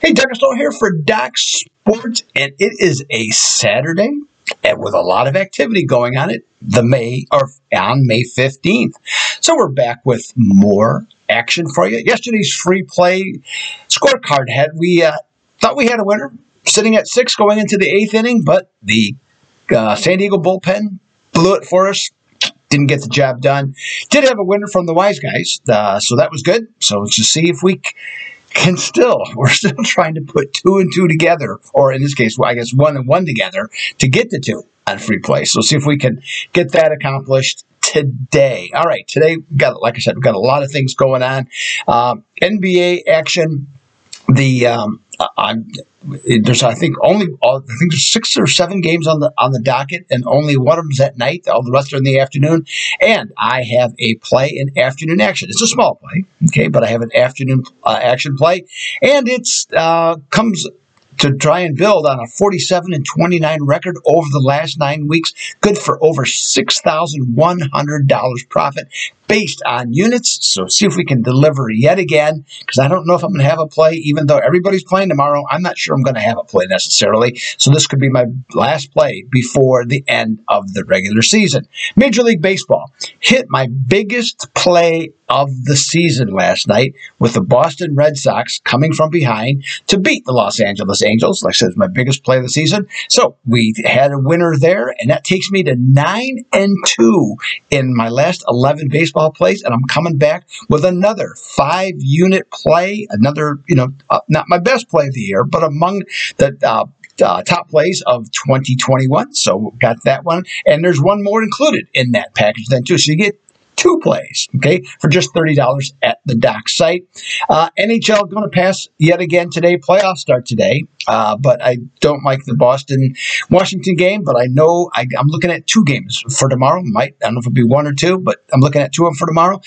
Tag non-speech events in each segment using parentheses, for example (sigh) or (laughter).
Hey, Doug Upstone here for Doc Sports, and it is a Saturday and with a lot of activity going on it the May or on May 15th. So we're back with more action for you. Yesterday's free play scorecard had we uh, thought we had a winner sitting at six going into the eighth inning, but the uh, San Diego bullpen blew it for us. Didn't get the job done. Did have a winner from the Wise Guys, uh, so that was good. So let's just see if we can still, (laughs) we're still trying to put two and two together, or in this case, well, I guess one and one together to get the two on free play. So see if we can get that accomplished today. All right, today we've got, like I said, we've got a lot of things going on. Um, NBA action. The um, I'm there's I think only I think there's six or seven games on the on the docket, and only one of them's at night. All the rest are in the afternoon. And I have a play in afternoon action. It's a small play, okay, but I have an afternoon uh, action play, and it's uh, comes to try and build on a 47 and 29 record over the last nine weeks. Good for over $6,100 profit based on units. So see if we can deliver yet again, because I don't know if I'm going to have a play, even though everybody's playing tomorrow. I'm not sure I'm going to have a play necessarily. So this could be my last play before the end of the regular season. Major League Baseball hit my biggest play of the season last night with the Boston Red Sox coming from behind to beat the Los Angeles Angels. Like I said, it's my biggest play of the season. So we had a winner there, and that takes me to nine and two in my last 11 baseball plays. And I'm coming back with another five unit play, another, you know, uh, not my best play of the year, but among the uh, uh, top plays of 2021. So got that one. And there's one more included in that package then too. So you get two plays, okay, for just $30 at the doc site. Uh, NHL going to pass yet again today. Playoffs start today, uh, but I don't like the Boston Washington game, but I know I, am looking at two games for tomorrow. Might, I don't know if it'll be one or two, but I'm looking at two of them for tomorrow.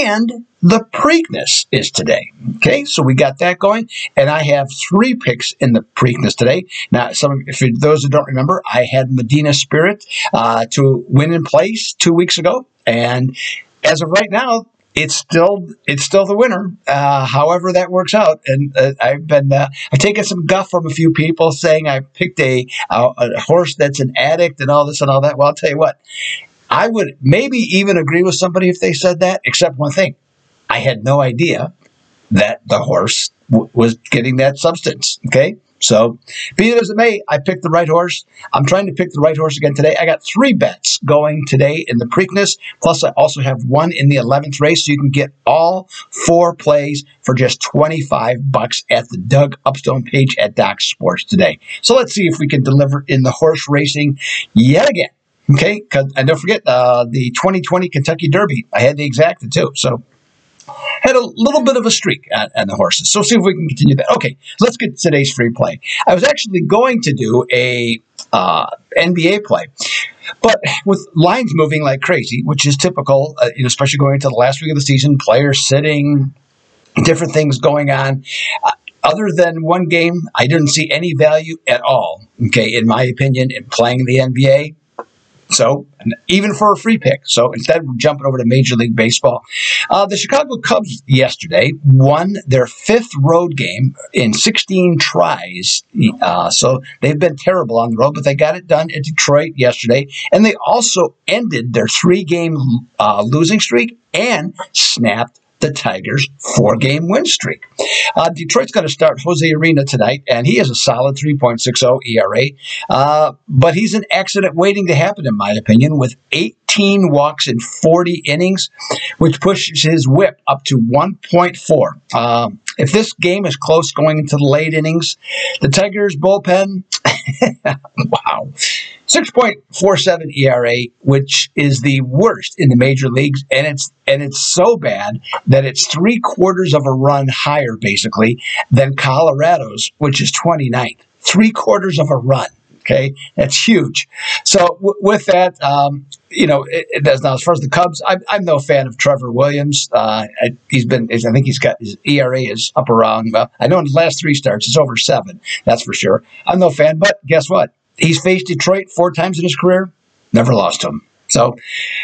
And the Preakness is today. Okay, so we got that going, and I have three picks in the Preakness today. Now, some if those who don't remember, I had Medina Spirit uh, to win in place two weeks ago, and as of right now, it's still it's still the winner. Uh, however that works out, and uh, I've been uh, I've taken some guff from a few people saying I picked a, a horse that's an addict and all this and all that. Well, I'll tell you what, I would maybe even agree with somebody if they said that, except one thing. I had no idea that the horse w- was getting that substance. Okay. So, be it as it may, I picked the right horse. I'm trying to pick the right horse again today. I got three bets going today in the Preakness. Plus, I also have one in the 11th race. So you can get all four plays for just 25 bucks at the Doug Upstone page at Doc Sports today. So let's see if we can deliver in the horse racing yet again. Okay, and don't forget uh, the 2020 Kentucky Derby. I had the exacta too. So had a little bit of a streak at, the horses. So see if we can continue that. Okay, let's get today's free play. I was actually going to do a uh, NBA play. But with lines moving like crazy, which is typical, uh, you know, especially going into the last week of the season, players sitting, different things going on. Uh, other than one game, I didn't see any value at all, okay, in my opinion, in playing the NBA. So, even for a free pick. So, instead, jumping over to Major League Baseball. Uh, the Chicago Cubs yesterday won their fifth road game in 16 tries. Uh, so, they've been terrible on the road, but they got it done in Detroit yesterday. And they also ended their three game uh, losing streak and snapped the Tigers' four game win streak. Uh, Detroit's going to start Jose Urena tonight, and he has a solid 3.60 ERA. Uh, but he's an accident waiting to happen, in my opinion, with 18 walks in 40 innings, which pushes his whip up to 1.4. Um, if this game is close going into the late innings, the Tigers bullpen, (laughs) 6.47 ERA, which is the worst in the major leagues, and it's and it's so bad that it's three quarters of a run higher, basically, than Colorado's, which is 29th. Three quarters of a run. Okay, that's huge. So w- with that, um, you know, it, it now. As far as the Cubs, I'm, I'm no fan of Trevor Williams. Uh, I, he's been, I think he's got his ERA is up around. Well, I know in the last three starts, it's over seven. That's for sure. I'm no fan, but guess what? He's faced Detroit four times in his career, never lost him. So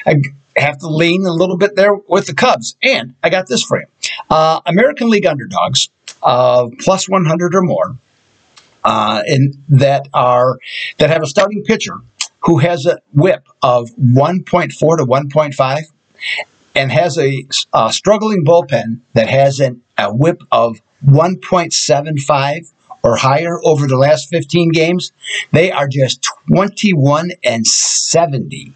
I have to lean a little bit there with the Cubs. And I got this for you: uh, American League underdogs of plus 100 or more, uh, and that are that have a starting pitcher who has a WHIP of 1.4 to 1.5 and has a, a struggling bullpen that has an, a WHIP of 1.75 or higher over the last 15 games, they are just 21 and 70.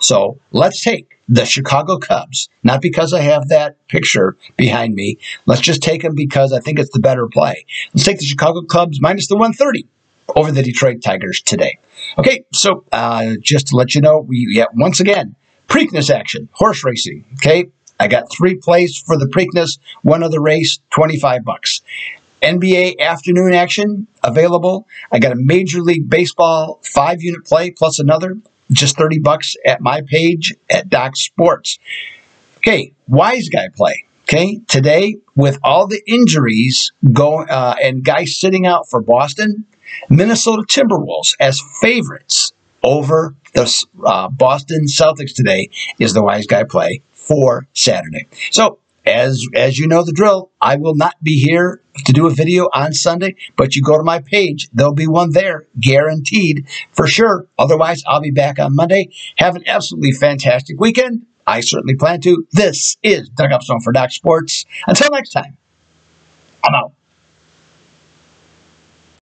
So let's take the Chicago Cubs, not because I have that picture behind me. Let's just take them because I think it's the better play. Let's take the Chicago Cubs minus the 130 over the Detroit Tigers today. Okay, so uh, just to let you know, we yeah, once again Preakness action, horse racing. Okay, I got three plays for the Preakness, one other race, 25 bucks. NBA afternoon action available. I got a Major League Baseball five unit play plus another, just 30 bucks at my page at Doc Sports. Okay, wise guy play. Okay, today with all the injuries going uh, and guys sitting out for Boston, Minnesota Timberwolves as favorites over the uh, Boston Celtics today is the wise guy play for Saturday. So as as you know the drill, I will not be here to do a video on Sunday, but you go to my page, there'll be one there, guaranteed for sure. Otherwise, I'll be back on Monday. Have an absolutely fantastic weekend. I certainly plan to. This is Doug Upstone for Doc Sports. Until next time, I'm out.